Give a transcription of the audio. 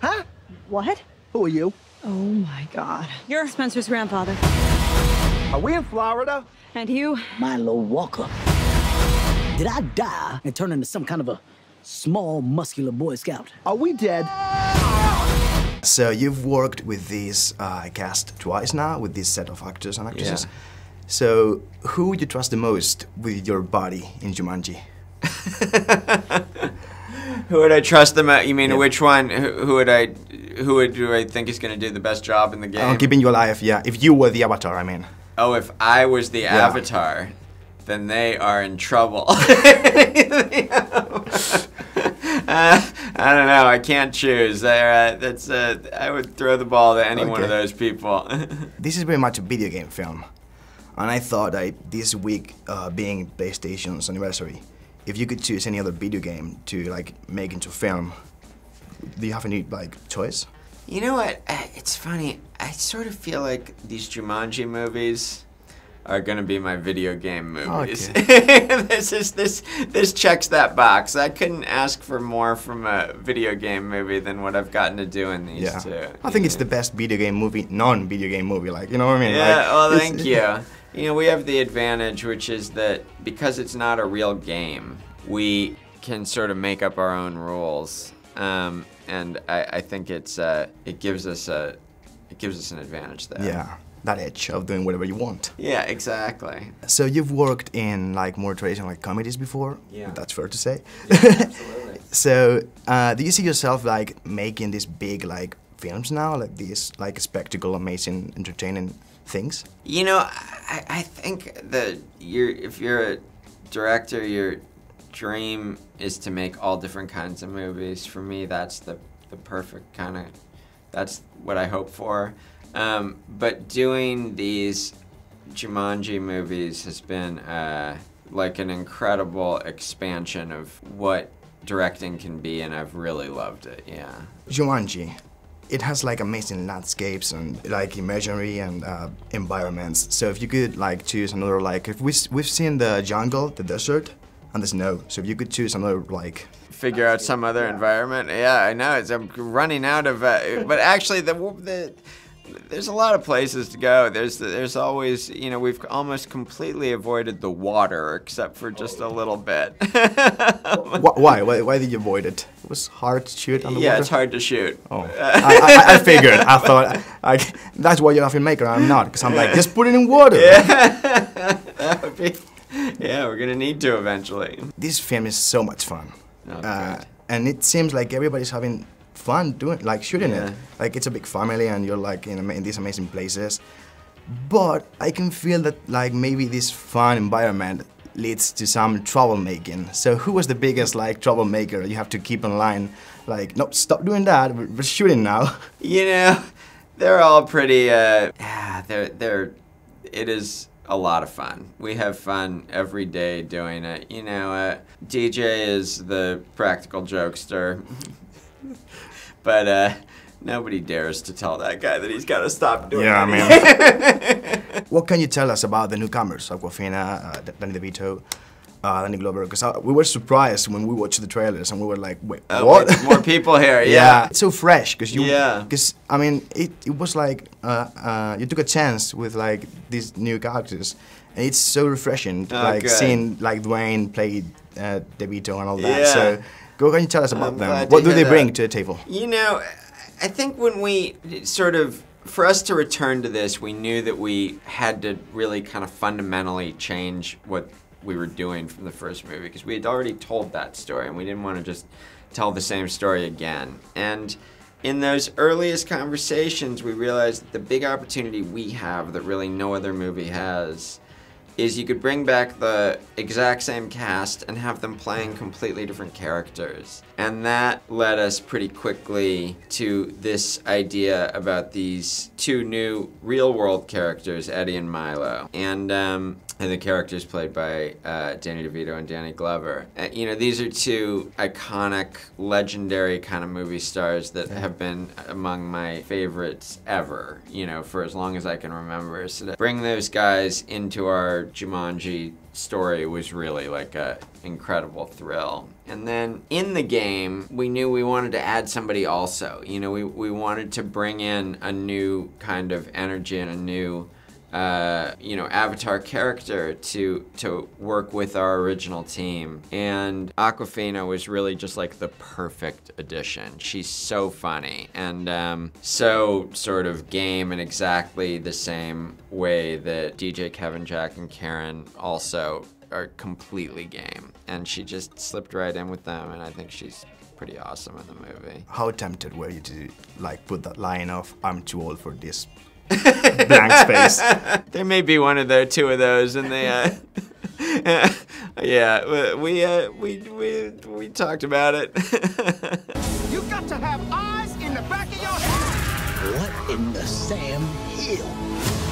Huh? What? Who are you? Oh my god. You're Spencer's grandfather. Are we in Florida? And you? Milo Walker. Did I die and turn into some kind of a small, muscular Boy Scout? Are we dead? So you've worked with this uh, cast twice now, with this set of actors and actresses. Yeah. So who would you trust the most with your body in Jumanji? Who would I trust them? At? You mean Yeah. which one? Who, who would I? Who would do I think is going to do the best job in the game? I'm keeping you alive, yeah. If you were the avatar, I mean. Oh, if I was the Yeah. avatar, then they are in trouble. Uh, I don't know. I can't choose. Uh, that's. Uh, I would throw the ball to any one of those people. This is very much a video game film. And I thought that this week, uh, being PlayStation's anniversary, if you could choose any other video game to like make into film, do you have any like choice? You know what? Uh, It's funny. I sort of feel like these Jumanji movies are gonna be my video game movies. this is this this checks that box. I couldn't ask for more from a video game movie than what I've gotten to do in these Yeah. two. I think it's the best video game movie, non-video game movie. Like you know what I mean? Yeah, Like, well, thank you. You know, we have the advantage, which is that because it's not a real game, we can sort of make up our own rules, um, and I, I think it's uh, it gives us a it gives us an advantage there. Yeah, that edge of doing whatever you want. Yeah, exactly. So you've worked in like more traditional like comedies before. Yeah. That's fair to say. absolutely. so uh, do you see yourself like making these big like films now, like these like spectacle, amazing, entertaining things? You know, I, I think that you're if you're a director, your dream is to make all different kinds of movies. For me, that's the the perfect kind of that's what I hope for. Um, but doing these Jumanji movies has been uh, like an incredible expansion of what directing can be, and I've really loved it. Yeah. Jumanji, it has like amazing landscapes and like imagery and uh, environments. So if you could like choose another like, if we we've seen the jungle, the desert, and the snow. So if you could choose another like, figure out some other environment. Yeah, I know. It's, I'm running out of. Uh, but actually, the the there's a lot of places to go. There's there's always you know we've almost completely avoided the water except for just a little bit. why? why? Why did you avoid it? It was hard to shoot on the yeah, water. Yeah, it's hard to shoot. Oh, I, I, I figured. I thought, like, that's why you're a filmmaker. I'm not, because I'm like, just put it in water. Yeah, that would be. Yeah, we're gonna need to eventually. This film is so much fun, Oh, uh, and it seems like everybody's having fun doing, like, shooting Yeah. it. Like, it's a big family, and you're like in, in these amazing places. But I can feel that, like, maybe this fun environment leads to some troublemaking. So, who was the biggest like troublemaker? You have to keep in line, like, no, stop doing that. We're, we're shooting now. You know, they're all pretty. Uh, yeah, they're they're. It is a lot of fun. We have fun every day doing it. You know, uh, DJ is the practical jokester, but uh, nobody dares to tell that guy that he's got to stop doing Yeah, it. What can you tell us about the newcomers, Awkwafina, uh, Danny DeVito, uh, Danny Glover? Because we were surprised when we watched the trailers and we were like, wait, Uh, what? wait, more people here. yeah. Yeah. it's so fresh because you, Yeah. because I mean, it, it was like uh, uh, you took a chance with like these new characters, and it's so refreshing, Oh, like good. seeing like Dwayne play uh, DeVito and all that. Yeah. So, go can you tell us about I'm them? What do they that. bring to the table? You know, I think when we sort of, for us to return to this, we knew that we had to really kind of fundamentally change what we were doing from the first movie because we had already told that story and we didn't want to just tell the same story again. And in those earliest conversations, we realized that the big opportunity we have that really no other movie has is you could bring back the exact same cast and have them playing completely different characters. And that led us pretty quickly to this idea about these two new real world characters, Eddie and Milo. And, um, and the characters played by uh, Danny DeVito and Danny Glover. Uh, you know, these are two iconic, legendary kind of movie stars that have been among my favorites ever, you know, for as long as I can remember. So to bring those guys into our Jumanji story was really like a incredible thrill. And then in the game, we knew we wanted to add somebody also. You know, we, we wanted to bring in a new kind of energy and a new uh, you know, Avatar character to to work with our original team. And Awkwafina was really just like the perfect addition. She's so funny and um, so sort of game in exactly the same way that DJ Kevin, Jack, and Karen also are completely game. And she just slipped right in with them, and I think she's pretty awesome in the movie. How tempted were you to like put that line of "I'm too old for this" blank space? there may be one of the two of those, and they. Uh, yeah, we uh, we we we talked about it. You got to have eyes in the back of your head. What in the Sam Hill?